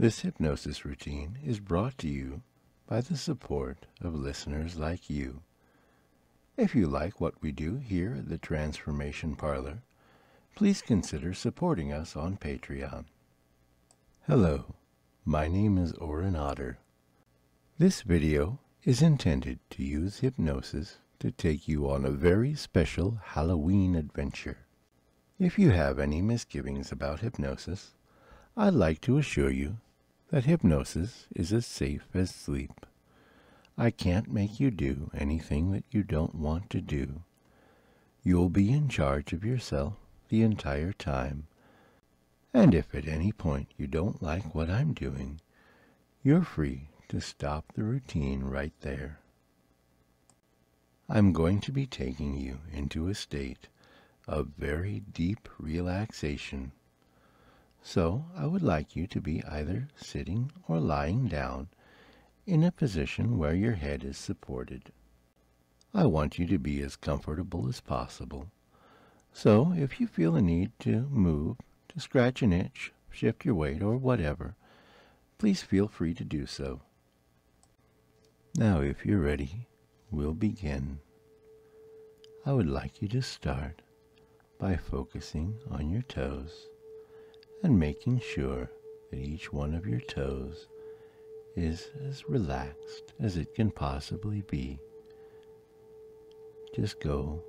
This hypnosis routine is brought to you by the support of listeners like you. If you like what we do here at the Transformation Parlor, please consider supporting us on Patreon. Hello, my name is Oren Otter. This video is intended to use hypnosis to take you on a very special Halloween adventure. If you have any misgivings about hypnosis, I'd like to assure you that hypnosis is as safe as sleep. I can't make you do anything that you don't want to do. You'll be in charge of yourself the entire time. And if at any point you don't like what I'm doing, you're free to stop the routine right there. I'm going to be taking you into a state of very deep relaxation so I would like you to be either sitting or lying down in a position where your head is supported. I want you to be as comfortable as possible. So if you feel a need to move, to scratch an itch, shift your weight, or whatever, please feel free to do so. Now if you're ready, we'll begin. I would like you to start by focusing on your toes and making sure that each one of your toes is as relaxed as it can possibly be. Just go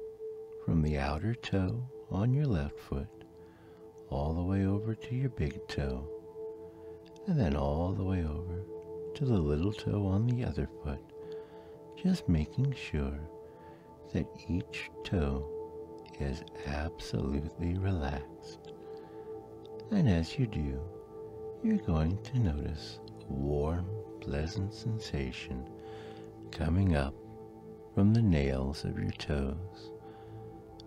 from the outer toe on your left foot all the way over to your big toe and then all the way over to the little toe on the other foot, just making sure that each toe is absolutely relaxed. And as you do, you're going to notice a warm, pleasant sensation coming up from the nails of your toes,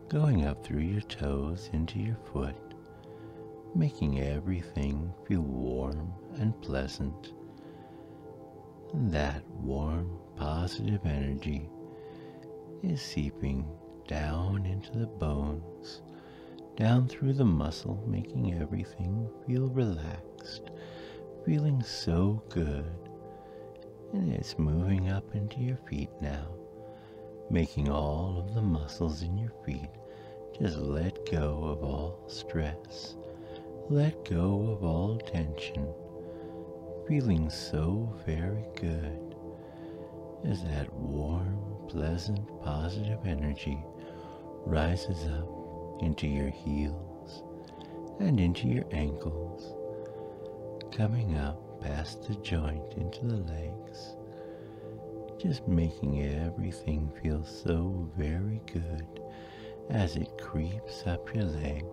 going up through your toes into your foot, making everything feel warm and pleasant. That warm, positive energy is seeping down into the bones down through the muscle, making everything feel relaxed, feeling so good. And it's moving up into your feet now, making all of the muscles in your feet just let go of all stress, let go of all tension, feeling so very good as that warm, pleasant, positive energy rises up into your heels and into your ankles, coming up past the joint into the legs, just making everything feel so very good as it creeps up your leg,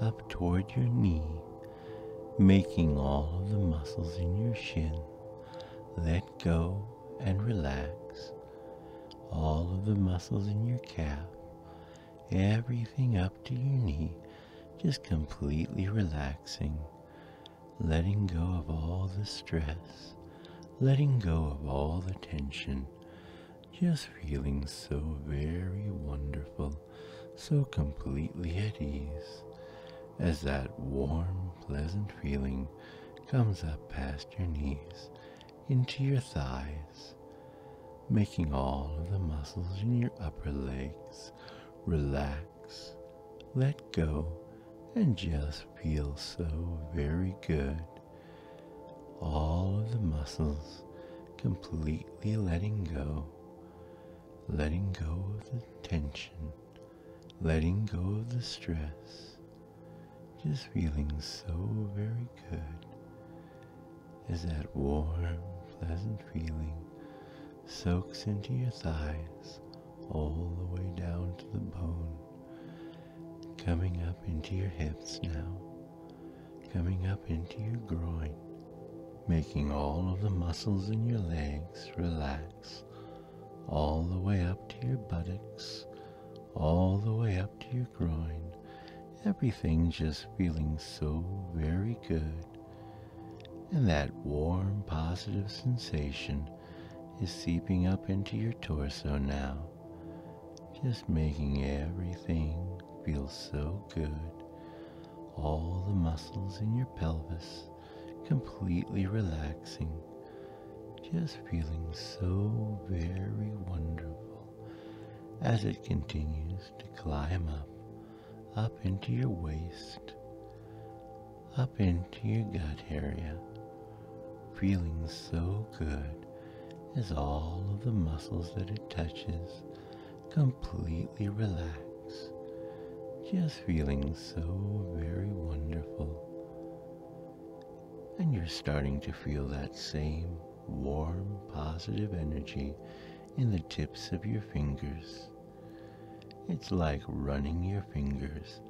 up toward your knee, making all of the muscles in your shin let go and relax, all of the muscles in your calf everything up to your knee, just completely relaxing, letting go of all the stress, letting go of all the tension, just feeling so very wonderful, so completely at ease, as that warm, pleasant feeling comes up past your knees into your thighs, making all of the muscles in your upper legs relax, let go, and just feel so very good. All of the muscles completely letting go, letting go of the tension, letting go of the stress, just feeling so very good as that warm, pleasant feeling soaks into your thighs all the way down to the bone, coming up into your hips now, coming up into your groin, making all of the muscles in your legs relax, all the way up to your buttocks, all the way up to your groin, everything just feeling so very good. And that warm, positive sensation is seeping up into your torso now just making everything feel so good. All the muscles in your pelvis completely relaxing, just feeling so very wonderful as it continues to climb up, up into your waist, up into your gut area, feeling so good as all of the muscles that it touches completely relax, just feeling so very wonderful. And you're starting to feel that same warm, positive energy in the tips of your fingers. It's like running your fingers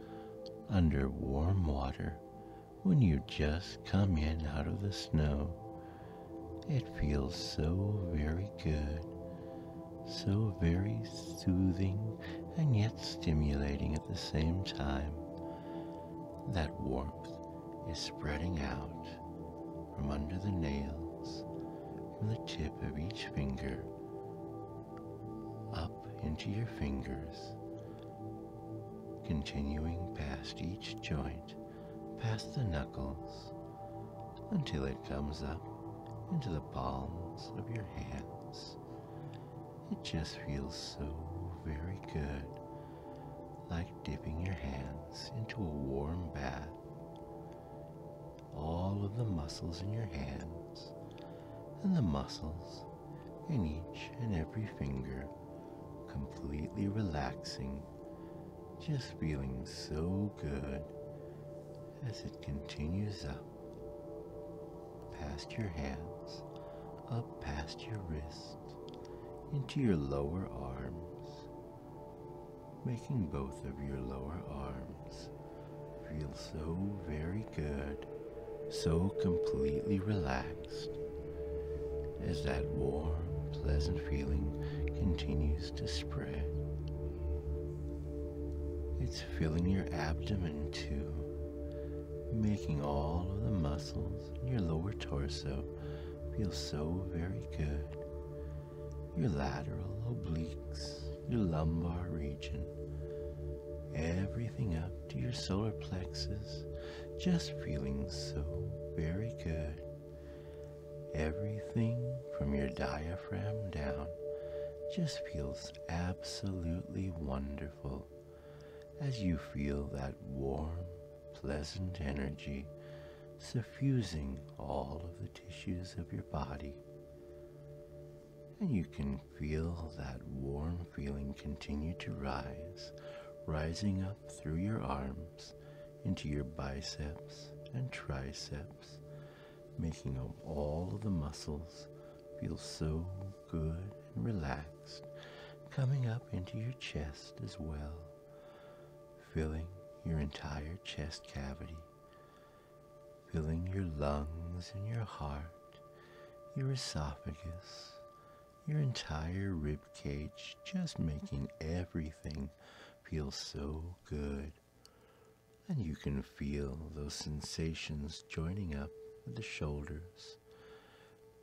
under warm water when you just come in out of the snow. It feels so very good, so very soothing and yet stimulating at the same time. That warmth is spreading out from under the nails, from the tip of each finger, up into your fingers, continuing past each joint, past the knuckles, until it comes up into the palms of your hands. It just feels so very good, like dipping your hands into a warm bath. All of the muscles in your hands and the muscles in each and every finger completely relaxing, just feeling so good as it continues up past your hands, up past your wrist, into your lower arms, making both of your lower arms feel so very good, so completely relaxed, as that warm, pleasant feeling continues to spread. It's filling your abdomen too making all of the muscles in your lower torso feel so very good. Your lateral obliques, your lumbar region, everything up to your solar plexus, just feeling so very good. Everything from your diaphragm down just feels absolutely wonderful as you feel that warm, pleasant energy suffusing all of the tissues of your body. And you can feel that warm feeling continue to rise, rising up through your arms into your biceps and triceps, making all of the muscles feel so good and relaxed, coming up into your chest as well, filling your entire chest cavity, filling your lungs and your heart, your esophagus, your entire rib cage, just making everything feel so good. And you can feel those sensations joining up with the shoulders,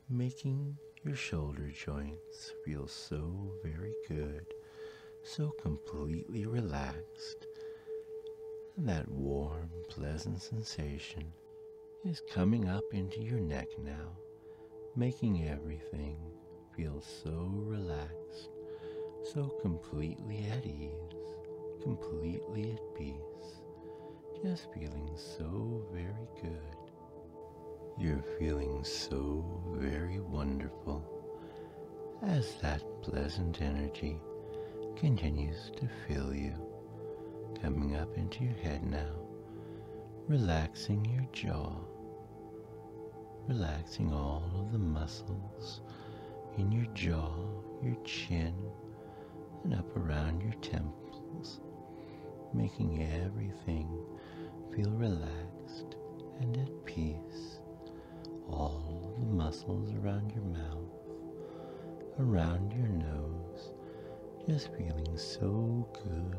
making your shoulder joints feel so very good, so completely relaxed and that warm, pleasant sensation is coming up into your neck now, making everything feel so relaxed, so completely at ease, completely at peace, just feeling so very good. You're feeling so very wonderful as that pleasant energy continues to fill you coming up into your head now, relaxing your jaw, relaxing all of the muscles in your jaw, your chin, and up around your temples, making everything feel relaxed and at peace. All the muscles around your mouth, around your nose, just feeling so good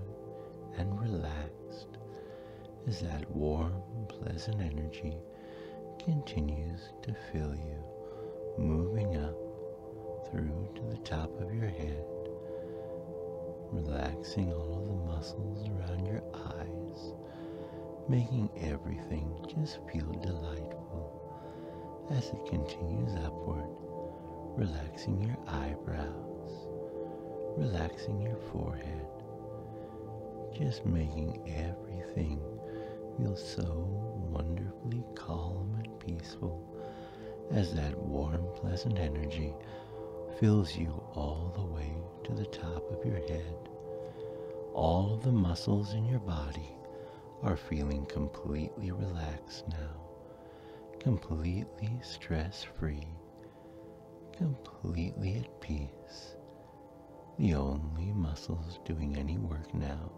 and relaxed as that warm, pleasant energy continues to fill you, moving up through to the top of your head, relaxing all of the muscles around your eyes, making everything just feel delightful. As it continues upward, relaxing your eyebrows, relaxing your forehead, just making everything feel so wonderfully calm and peaceful as that warm, pleasant energy fills you all the way to the top of your head. All of the muscles in your body are feeling completely relaxed now, completely stress free, completely at peace. The only muscles doing any work now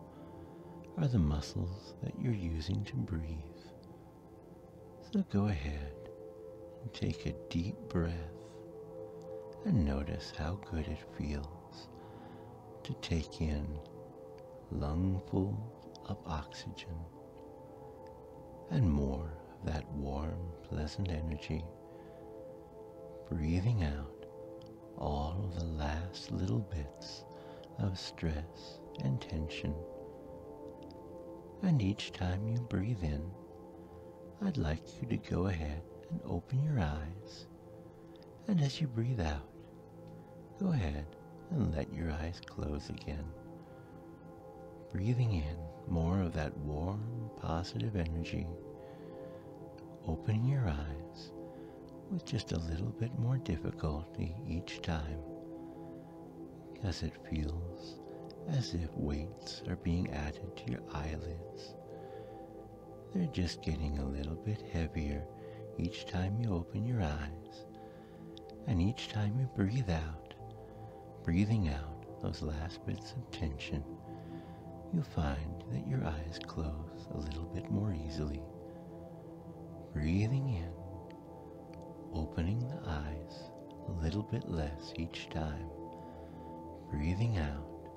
are the muscles that you're using to breathe. So go ahead and take a deep breath and notice how good it feels to take in lungful of oxygen and more of that warm, pleasant energy, breathing out all of the last little bits of stress and tension. And each time you breathe in, I'd like you to go ahead and open your eyes. And as you breathe out, go ahead and let your eyes close again. Breathing in more of that warm, positive energy. Opening your eyes with just a little bit more difficulty each time as it feels as if weights are being added to your eyelids. They're just getting a little bit heavier each time you open your eyes, and each time you breathe out, breathing out those last bits of tension, you'll find that your eyes close a little bit more easily. Breathing in, opening the eyes a little bit less each time, breathing out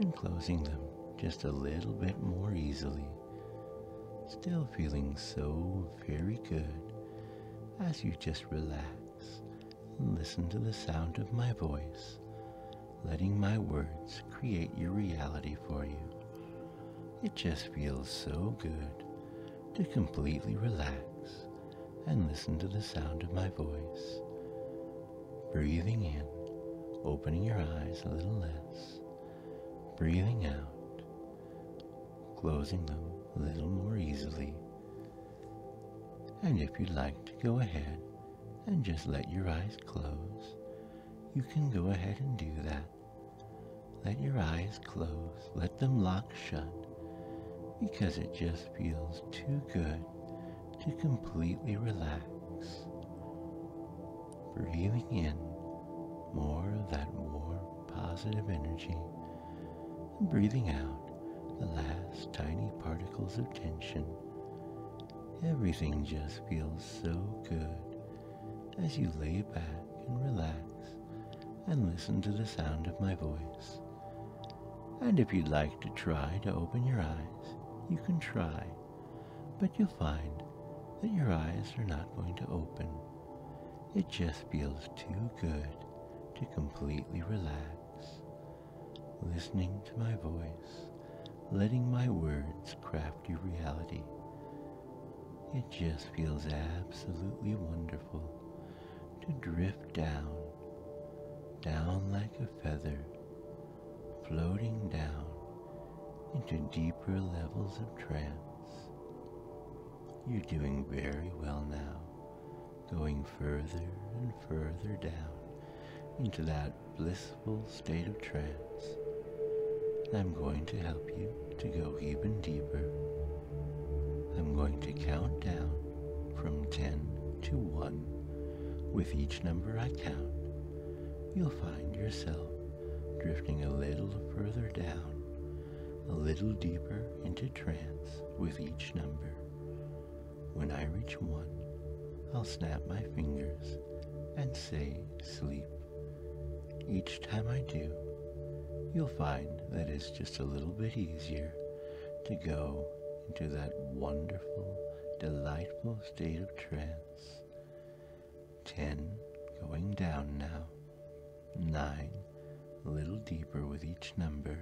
and closing them just a little bit more easily. Still feeling so very good as you just relax and listen to the sound of my voice, letting my words create your reality for you. It just feels so good to completely relax and listen to the sound of my voice. Breathing in, opening your eyes a little less, breathing out, closing them a little more easily and if you'd like to go ahead and just let your eyes close, you can go ahead and do that. Let your eyes close, let them lock shut, because it just feels too good to completely relax. Breathing in more of that warm, positive energy, and breathing out the last tiny particles of tension Everything just feels so good as you lay back and relax and listen to the sound of my voice. And if you'd like to try to open your eyes, you can try, but you'll find that your eyes are not going to open. It just feels too good to completely relax. Listening to my voice, letting my words craft your reality it just feels absolutely wonderful to drift down, down like a feather, floating down into deeper levels of trance. You're doing very well now, going further and further down into that blissful state of trance. I'm going to help you to go even deeper I'm going to count down from 10 to 1. With each number I count, you'll find yourself drifting a little further down, a little deeper into trance with each number. When I reach 1, I'll snap my fingers and say sleep. Each time I do, you'll find that it's just a little bit easier to go into that wonderful, delightful state of trance. Ten, going down now. Nine, a little deeper with each number.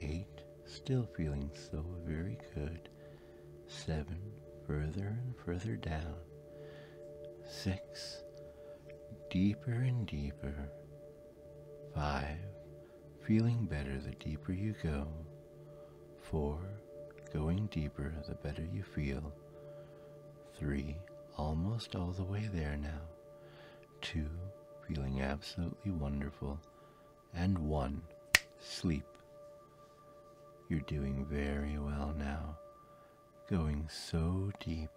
Eight, still feeling so very good. Seven, further and further down. Six, deeper and deeper. Five, feeling better the deeper you go. Four, going deeper the better you feel. Three, almost all the way there now. Two, feeling absolutely wonderful. And one, sleep. You're doing very well now, going so deep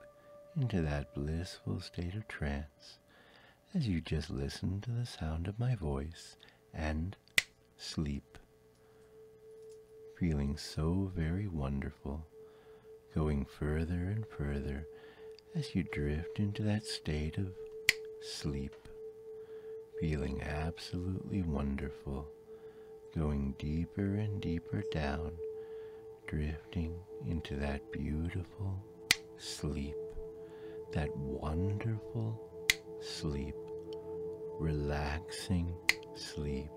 into that blissful state of trance as you just listen to the sound of my voice and sleep. Feeling so very wonderful, going further and further as you drift into that state of sleep. Feeling absolutely wonderful, going deeper and deeper down, drifting into that beautiful sleep that wonderful sleep, relaxing sleep,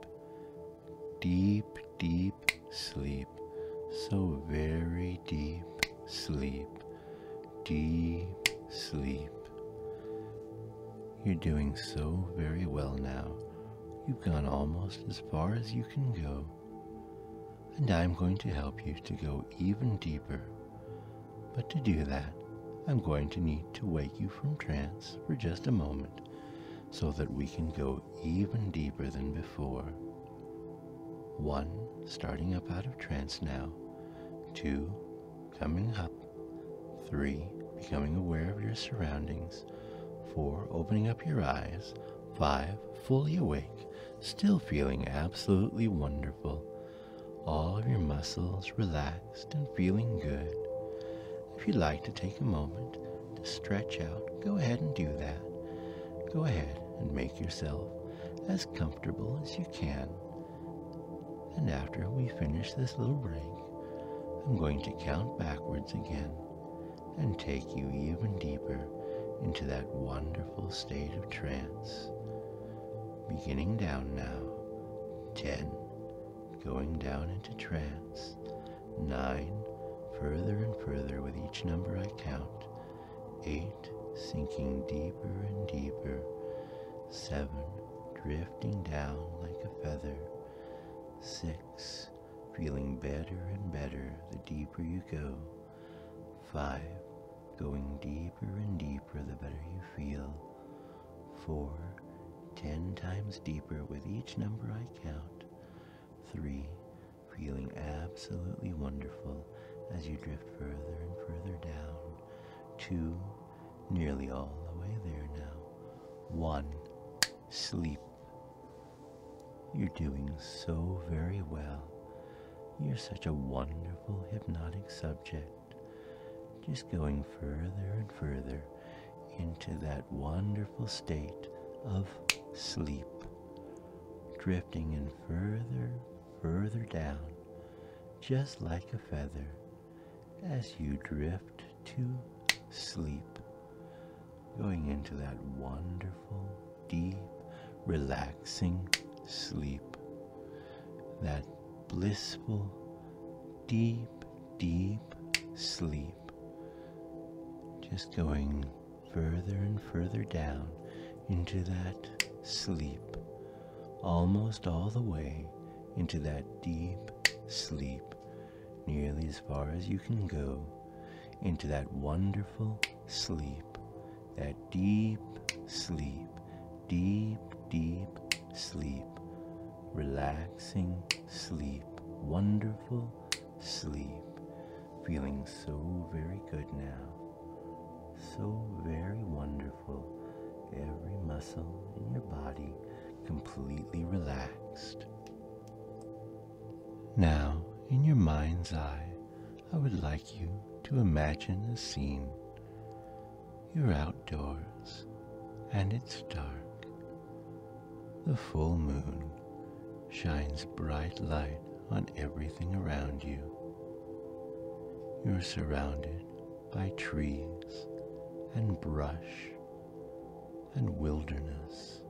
deep, deep sleep, so very deep sleep, deep sleep. You're doing so very well now. You've gone almost as far as you can go. And I'm going to help you to go even deeper. But to do that, I'm going to need to wake you from trance for just a moment so that we can go even deeper than before. One, starting up out of trance now. Two, coming up. Three, becoming aware of your surroundings. Four, opening up your eyes. Five, fully awake, still feeling absolutely wonderful. All of your muscles relaxed and feeling good. If you'd like to take a moment to stretch out, go ahead and do that. Go ahead and make yourself as comfortable as you can. And after we finish this little break, I'm going to count backwards again and take you even deeper into that wonderful state of trance. Beginning down now. Ten, going down into trance. Nine, further and further with each number I count. Eight, sinking deeper and deeper. Seven, drifting down like a feather. Six, feeling better and better the deeper you go. Five, going deeper and deeper the better you feel. Four, ten times deeper with each number I count. Three, feeling absolutely wonderful as you drift further and further down. Two, nearly all the way there now. One, sleep. You're doing so very well. You're such a wonderful hypnotic subject. Just going further and further into that wonderful state of sleep. Drifting in further, further down, just like a feather as you drift to sleep, going into that wonderful, deep, relaxing sleep, that blissful, deep, deep sleep, just going further and further down into that sleep, almost all the way into that deep sleep nearly as far as you can go into that wonderful sleep, that deep sleep, deep, deep sleep, relaxing sleep, wonderful sleep, feeling so very good now, so very wonderful, every muscle in your body completely relaxed. Now, in your mind's eye, I would like you to imagine a scene. You're outdoors, and it's dark. The full moon shines bright light on everything around you. You're surrounded by trees and brush and wilderness.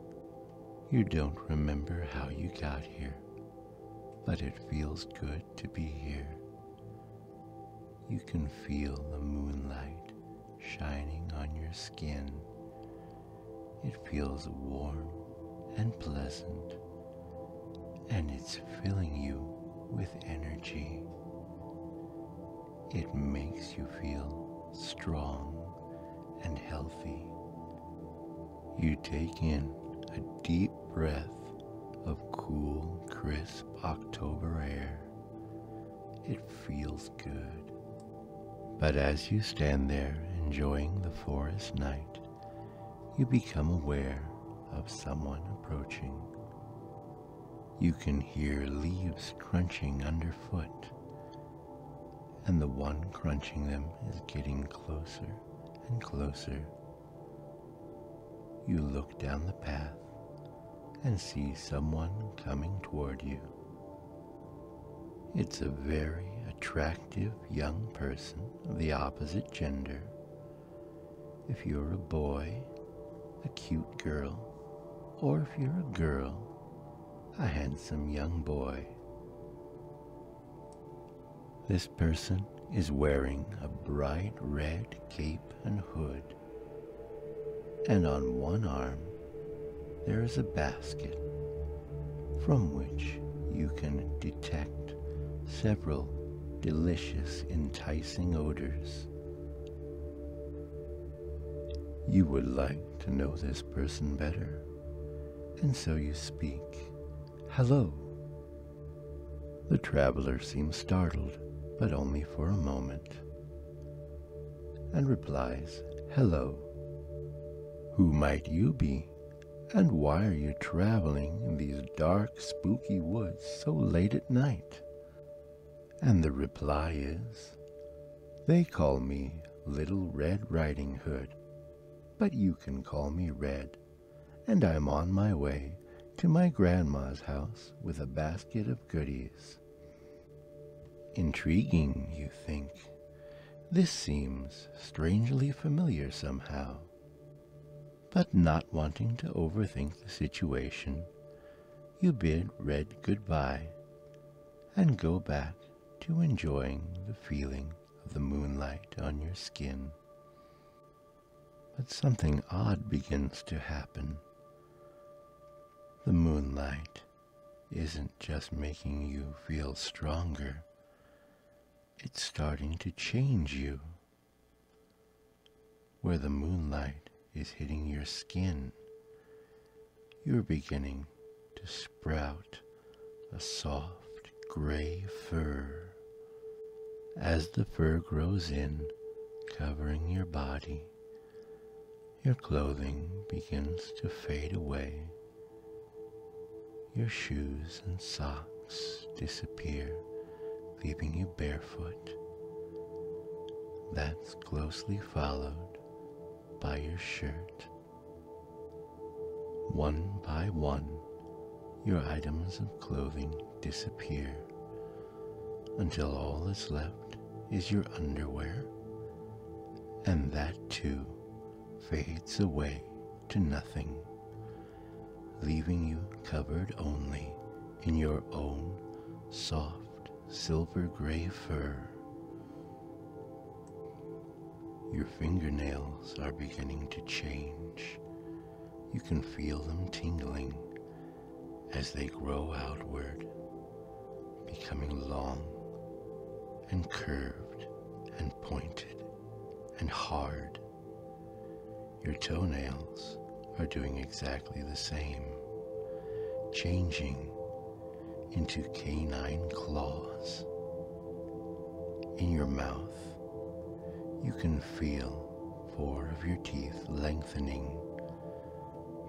You don't remember how you got here but it feels good to be here. You can feel the moonlight shining on your skin. It feels warm and pleasant, and it's filling you with energy. It makes you feel strong healthy. You take in a deep breath of cool, crisp October air. It feels good. But as you stand there enjoying the forest night, you become aware of someone approaching. You can hear leaves crunching underfoot, and the one crunching them is getting closer and closer. You look down the path and see someone coming toward you. It's a very attractive young person of the opposite gender. If you're a boy, a cute girl, or if you're a girl, a handsome young boy. This person is wearing a bright red cape and hood, and on one arm there is a basket from which you can detect several delicious, enticing odors. You would like to know this person better, and so you speak, Hello. The traveler seems startled, but only for a moment, and replies, Hello. Who might you be? And why are you traveling in these dark, spooky woods so late at night? And the reply is, They call me Little Red Riding Hood, but you can call me Red, and I'm on my way to my grandma's house with a basket of goodies. Intriguing, you think. This seems strangely familiar somehow but not wanting to overthink the situation, you bid Red goodbye and go back to enjoying the feeling of the moonlight on your skin. But something odd begins to happen. The moonlight isn't just making you feel stronger, it's starting to change you. Where the moonlight is hitting your skin, you're beginning to sprout a soft gray fur. As the fur grows in, covering your body, your clothing begins to fade away. Your shoes and socks disappear, leaving you barefoot. That's closely followed by your shirt. One by one, your items of clothing disappear until all that's left is your underwear, and that too fades away to nothing, leaving you covered only in your own soft silver gray fur. Your fingernails are beginning to change. You can feel them tingling as they grow outward, becoming long and curved and pointed and hard. Your toenails are doing exactly the same, changing into canine claws. In your mouth, you can feel four of your teeth lengthening,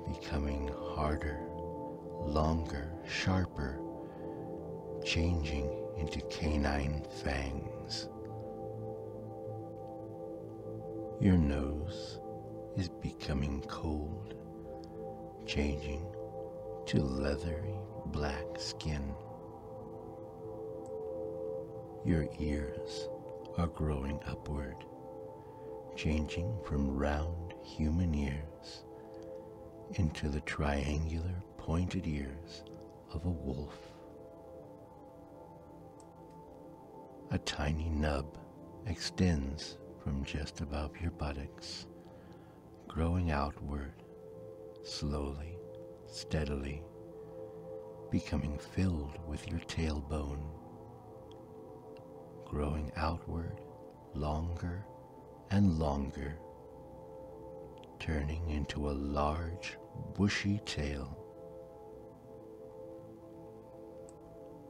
becoming harder, longer, sharper, changing into canine fangs. Your nose is becoming cold, changing to leathery black skin. Your ears are growing upward, changing from round human ears into the triangular pointed ears of a wolf. A tiny nub extends from just above your buttocks, growing outward slowly, steadily, becoming filled with your tailbone, growing outward longer and longer, turning into a large, bushy tail.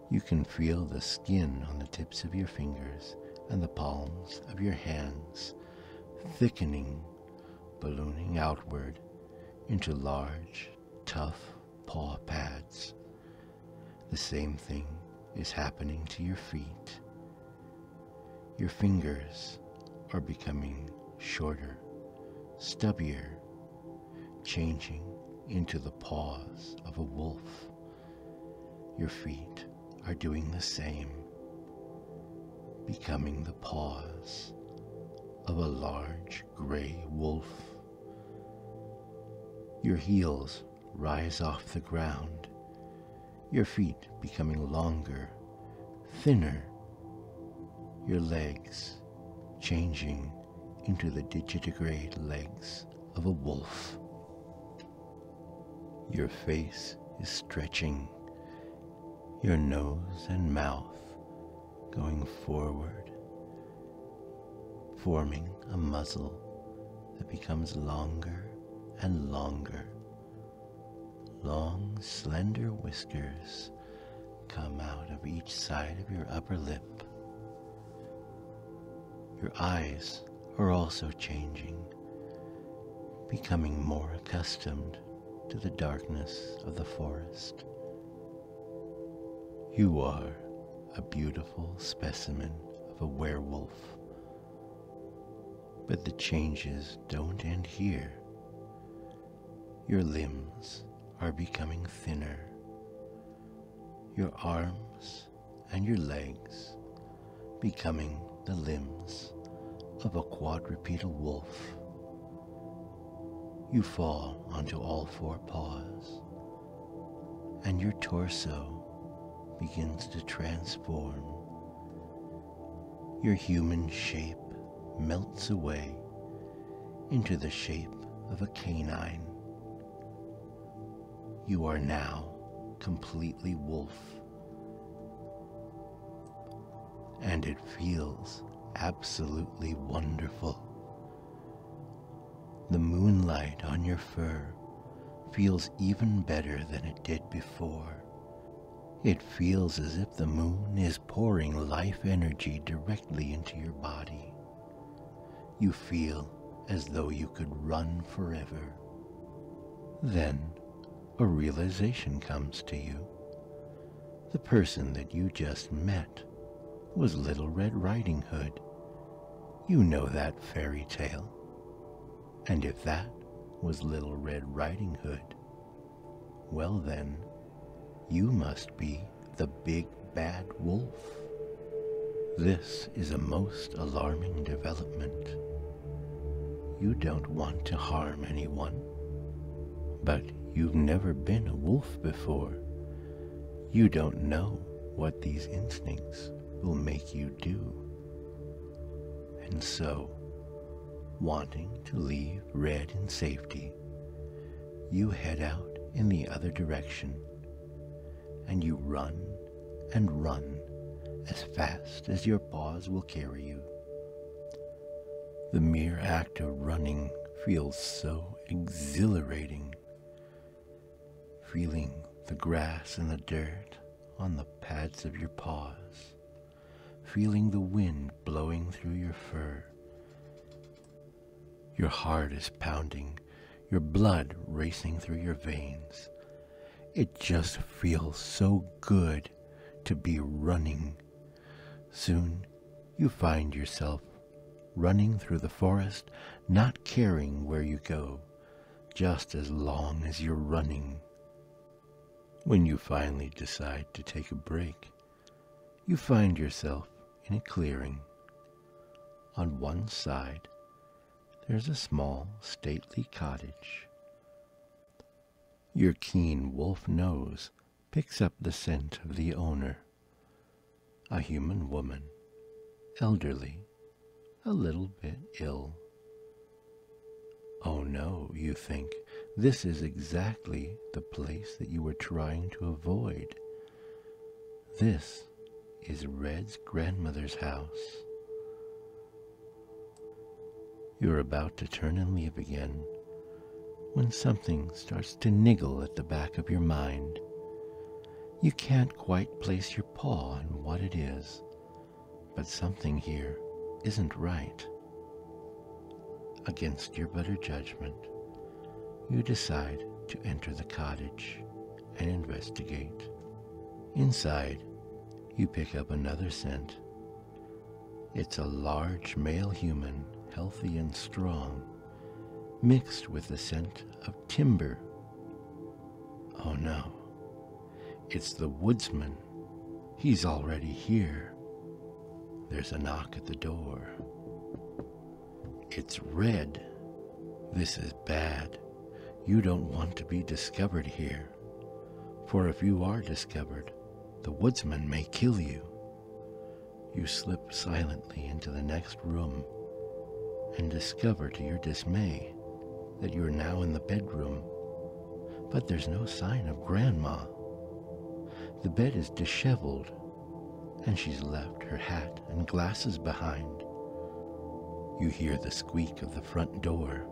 You can feel the skin on the tips of your fingers and the palms of your hands thickening, ballooning outward into large, tough paw pads. The same thing is happening to your feet. Your fingers are becoming shorter, stubbier, changing into the paws of a wolf. Your feet are doing the same, becoming the paws of a large gray wolf. Your heels rise off the ground, your feet becoming longer, thinner, your legs changing into the digitigrade legs of a wolf. Your face is stretching, your nose and mouth going forward, forming a muzzle that becomes longer and longer. Long, slender whiskers come out of each side of your upper lip. Your eyes are also changing, becoming more accustomed to the darkness of the forest. You are a beautiful specimen of a werewolf. But the changes don't end here. Your limbs are becoming thinner. Your arms and your legs becoming the limbs of a quadrupedal wolf. You fall onto all four paws, and your torso begins to transform. Your human shape melts away into the shape of a canine. You are now completely wolf, and it feels absolutely wonderful. The moonlight on your fur feels even better than it did before. It feels as if the moon is pouring life energy directly into your body. You feel as though you could run forever. Then a realization comes to you. The person that you just met was Little Red Riding Hood. You know that fairy tale. And if that was Little Red Riding Hood, well then, you must be the big bad wolf. This is a most alarming development. You don't want to harm anyone, but you've never been a wolf before. You don't know what these instincts will make you do. And so, wanting to leave Red in safety, you head out in the other direction and you run and run as fast as your paws will carry you. The mere act of running feels so exhilarating. Feeling the grass and the dirt on the pads of your paws feeling the wind blowing through your fur. Your heart is pounding, your blood racing through your veins. It just feels so good to be running. Soon you find yourself running through the forest, not caring where you go, just as long as you're running. When you finally decide to take a break, you find yourself in a clearing. On one side, there's a small, stately cottage. Your keen wolf nose picks up the scent of the owner, a human woman, elderly, a little bit ill. Oh no, you think, This is exactly the place that you were trying to avoid. This is Red's grandmother's house. You're about to turn and leave again when something starts to niggle at the back of your mind. You can't quite place your paw on what it is, but something here isn't right. Against your better judgment, you decide to enter the cottage and investigate. Inside, you pick up another scent. It's a large male human, healthy and strong, mixed with the scent of timber. Oh no, it's the woodsman. He's already here. There's a knock at the door. It's red. This is bad. You don't want to be discovered here. For if you are discovered, the woodsman may kill you. You slip silently into the next room and discover to your dismay that you are now in the bedroom. But there's no sign of Grandma. The bed is disheveled, and she's left her hat and glasses behind. You hear the squeak of the front door.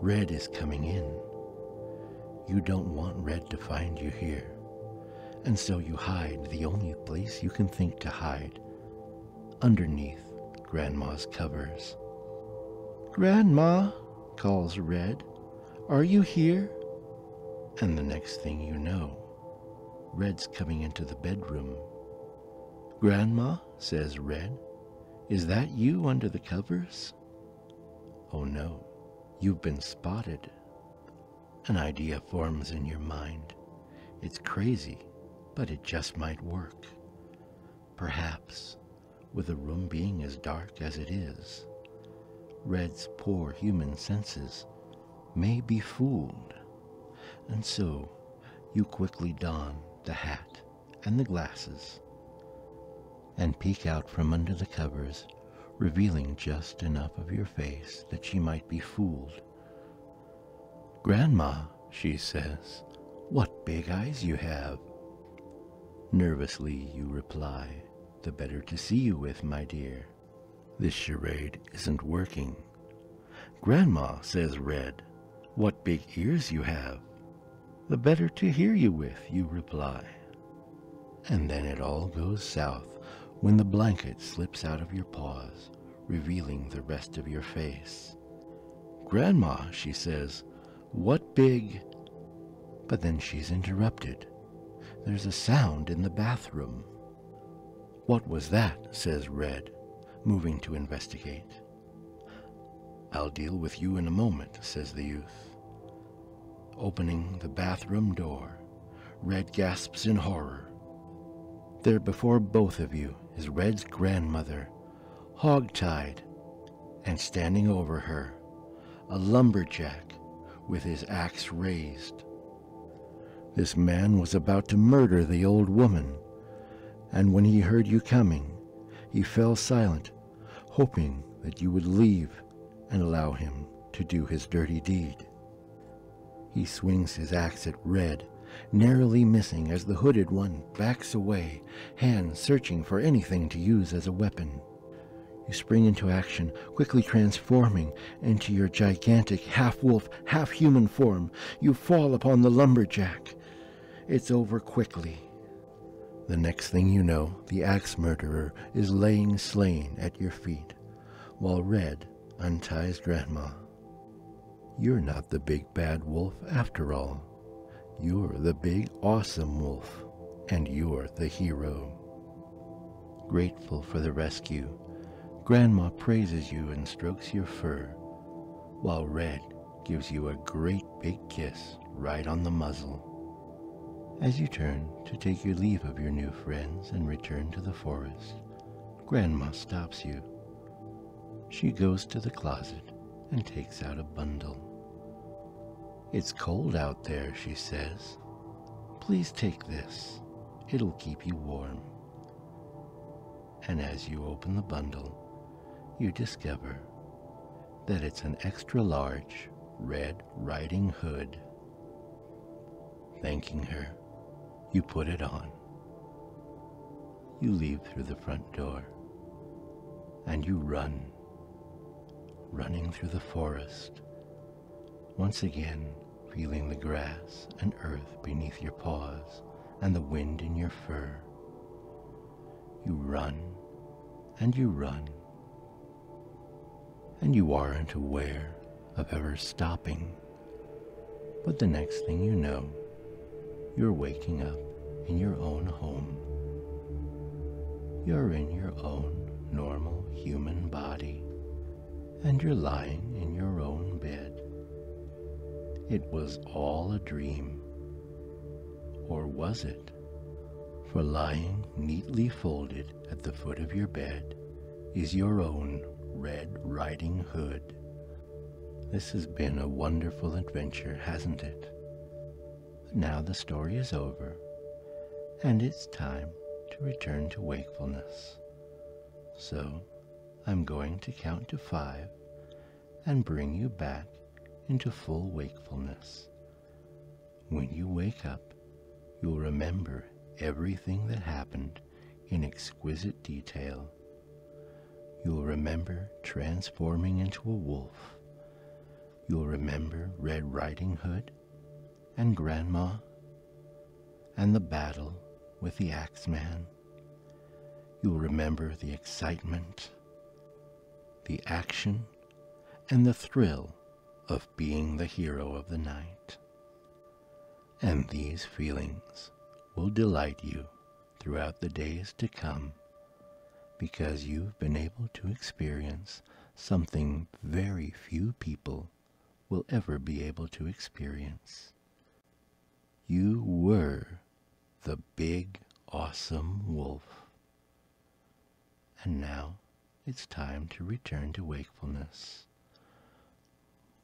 Red is coming in. You don't want Red to find you here, and so you hide the only place you can think to hide underneath Grandma's covers. Grandma, calls Red, are you here? And the next thing you know, Red's coming into the bedroom. Grandma, says Red, is that you under the covers? Oh no, you've been spotted. An idea forms in your mind. It's crazy, but it just might work. Perhaps, with the room being as dark as it is, Red's poor human senses may be fooled. And so you quickly don the hat and the glasses and peek out from under the covers, revealing just enough of your face that she might be fooled. Grandma, she says, what big eyes you have. Nervously you reply, the better to see you with, my dear. This charade isn't working. Grandma, says Red, what big ears you have. The better to hear you with, you reply. And then it all goes south when the blanket slips out of your paws, revealing the rest of your face. Grandma, she says, what big... But then she's interrupted. There's a sound in the bathroom. What was that? says Red, moving to investigate. I'll deal with you in a moment, says the youth. Opening the bathroom door, Red gasps in horror. There before both of you is Red's grandmother, hog-tied, and standing over her, a lumberjack with his axe raised. This man was about to murder the old woman, and when he heard you coming, he fell silent, hoping that you would leave and allow him to do his dirty deed. He swings his axe at Red, narrowly missing as the hooded one backs away, hands searching for anything to use as a weapon. You spring into action, quickly transforming into your gigantic half-wolf, half-human form. You fall upon the lumberjack. It's over quickly. The next thing you know, the axe murderer is laying slain at your feet, while Red unties Grandma. You're not the big bad wolf after all. You're the big awesome wolf, and you're the hero. Grateful for the rescue, Grandma praises you and strokes your fur, while Red gives you a great big kiss right on the muzzle. As you turn to take your leave of your new friends and return to the forest, Grandma stops you. She goes to the closet and takes out a bundle. It's cold out there, she says. Please take this. It'll keep you warm. And as you open the bundle, you discover that it's an extra large Red Riding Hood. thanking her, you put it on. You leave through the front door and you run, running through the forest, once again feeling the grass and earth beneath your paws and the wind in your fur. You run and you run, and you aren't aware of ever stopping. But the next thing you know, you're waking up in your own home. You're in your own normal human body, and you're lying in your own bed. It was all a dream. Or was it? For lying neatly folded at the foot of your bed is your own Red Riding Hood. This has been a wonderful adventure, hasn't it? Now the story is over, and it's time to return to wakefulness. So I'm going to count to five and bring you back into full wakefulness. When you wake up, you'll remember everything that happened in exquisite detail. You'll remember transforming into a wolf. You'll remember Red Riding Hood and Grandma and the battle with the Axeman. You'll remember the excitement, the action, and the thrill of being the hero of the night. And these feelings will delight you throughout the days to come because you've been able to experience something very few people will ever be able to experience. You were the big, awesome wolf. And now it's time to return to wakefulness.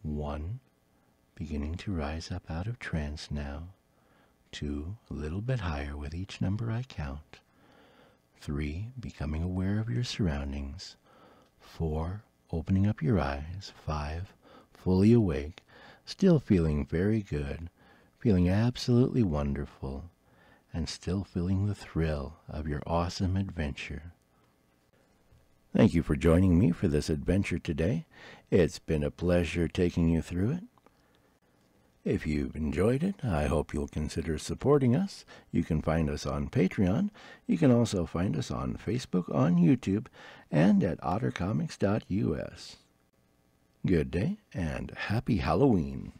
One, beginning to rise up out of trance now. Two, a little bit higher with each number I count. Three, becoming aware of your surroundings. Four, opening up your eyes. Five, fully awake, still feeling very good, feeling absolutely wonderful, and still feeling the thrill of your awesome adventure. Thank you for joining me for this adventure today. It's been a pleasure taking you through it. If you've enjoyed it, I hope you'll consider supporting us. You can find us on Patreon. You can also find us on Facebook, on YouTube, and at ottercomics.us. Good day, and happy Halloween!